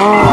Oh.